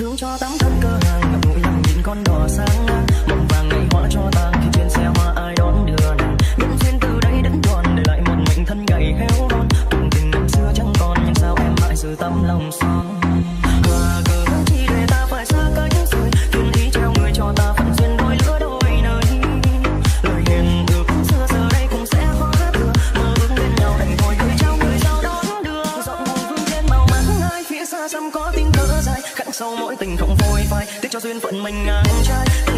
thương cho tấm thân cơ hàng ngậm ngùi nằm nhìn con đò sáng ngang. Mộng vàng ngày hóa cho tàn khi trên xe hoa ai đón đưa nàng. Nhân duyên từ đây đến tròn để lại một mình thân gầy héo non cùng tình năm xưa chẳng còn, nhưng sao em lại sự tấm lòng son? Xăm có tiếng thở dài, khắc sâu mỗi tình không phôi phai tiếc cho duyên phận mình ngang trai.